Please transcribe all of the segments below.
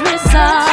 result.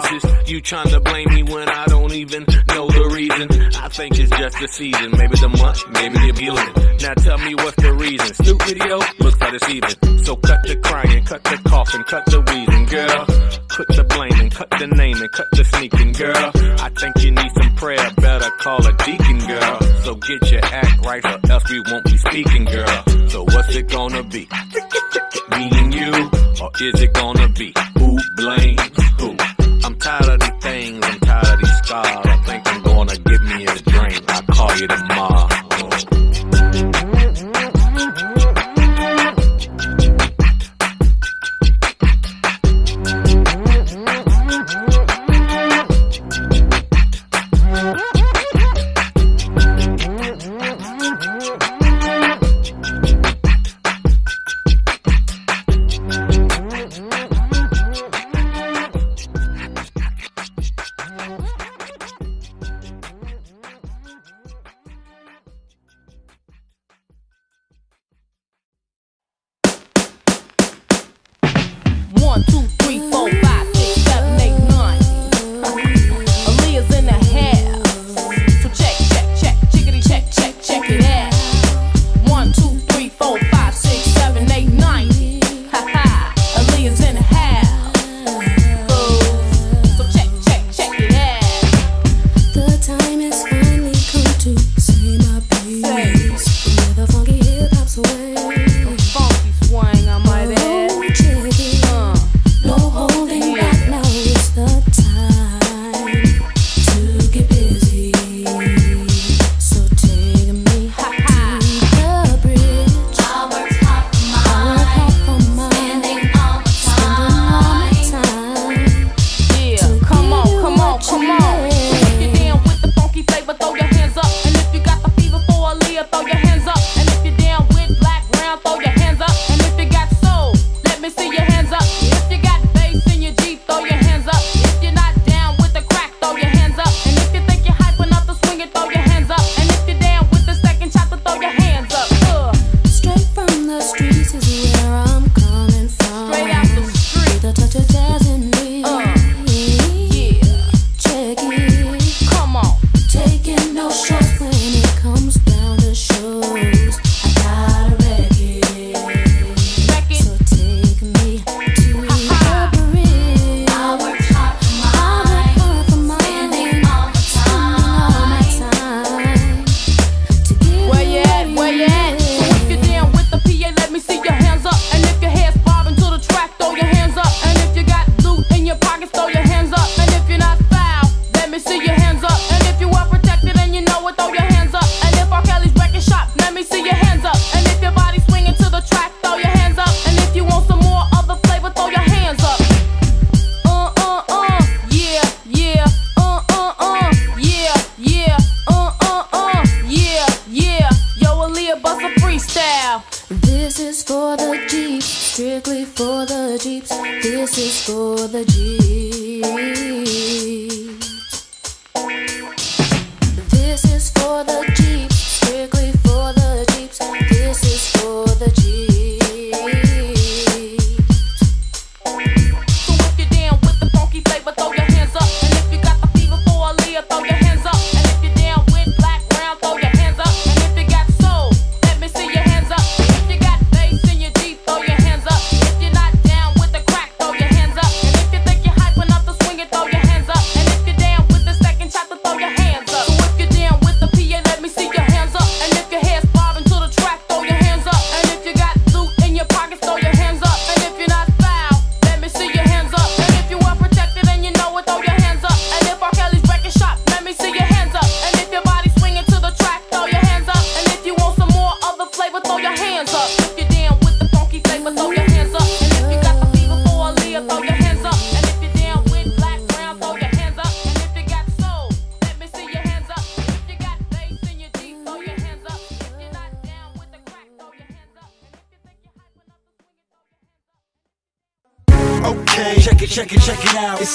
pieces. You trying to blame me when I don't even know the reason. I think it's just the season, maybe the month, maybe the feeling. Now tell me what's the reason. Stupid video looks like it's even. So cut the crying, cut the coughing, cut the wheezing, girl. Put the blaming, cut the naming, cut the sneaking, girl. I think you need some prayer, better call a deacon, girl. So get your act right or else we won't be speaking, girl. So what's it gonna be? Me and you? Or is it gonna be who blames who? tired of these things, I'm tired of these scars. I think I'm gonna give me a drink. I'll call you tomorrow.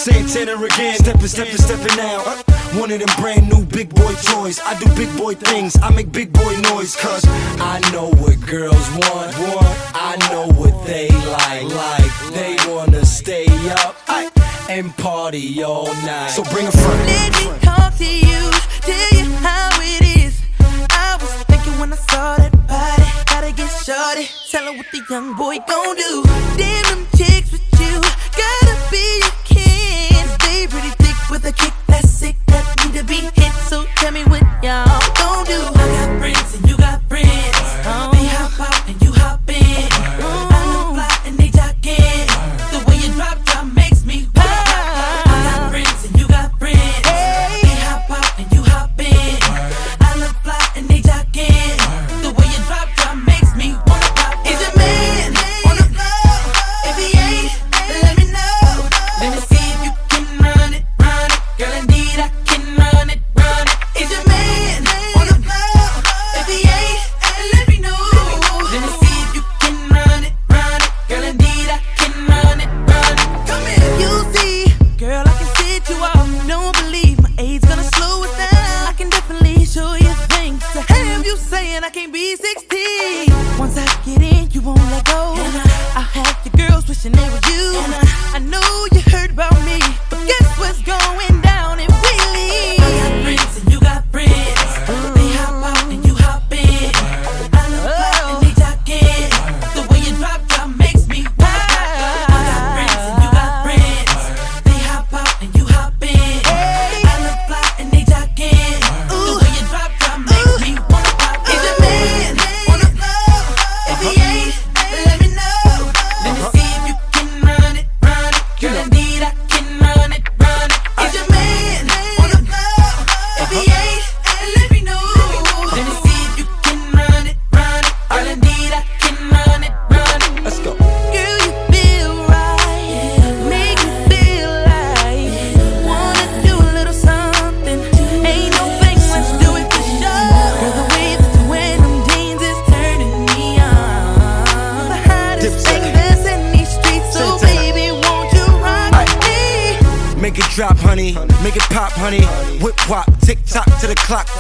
Santana again. Stepping, stepping, stepping out. Uh, one of them brand new big boy toys. I do big boy things. I make big boy noise. Cause I know what girls want. want. I know what they like. Like they wanna stay up and party all night. So bring a friend. Let me talk to you. Tell you how it is. I was thinking when I saw that body. Gotta get shorty. Tell her what the young boy gon' do. Damn them a kick that's sick that need to be hit. and I can't be 16. Once I get in, you won't let go. I, have your girls wishing they were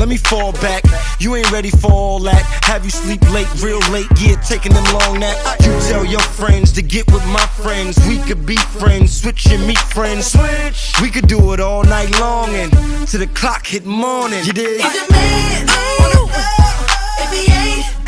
Let me fall back. You ain't ready for all that. Have you sleep late, real late? Yeah, taking them long nap. You tell your friends to get with my friends. We could be friends, switch and meet friends. Switch. We could do it all night long and to the clock hit morning. You dig? Is your man on the floor? If he ain't,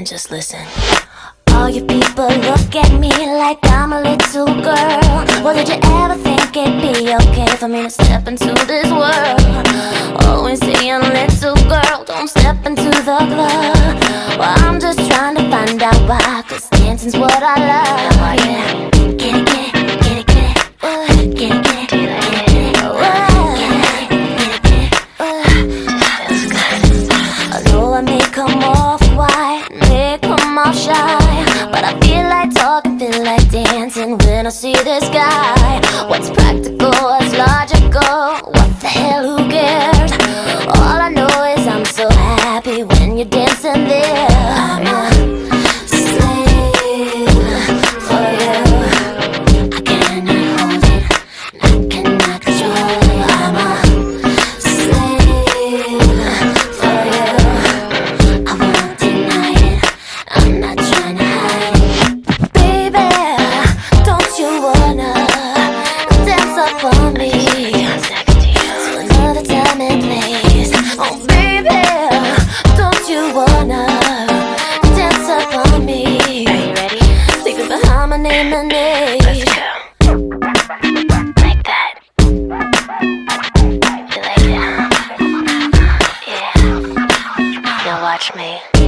and just listen. All you people look at me like I'm a little girl. Well, did you ever think it'd be okay for me to step into this world? Always saying, little girl, don't step into the club. Well, I'm just trying to find out why, cause dancing's what I love. Oh, yeah. When I see this guy, what's practical? me.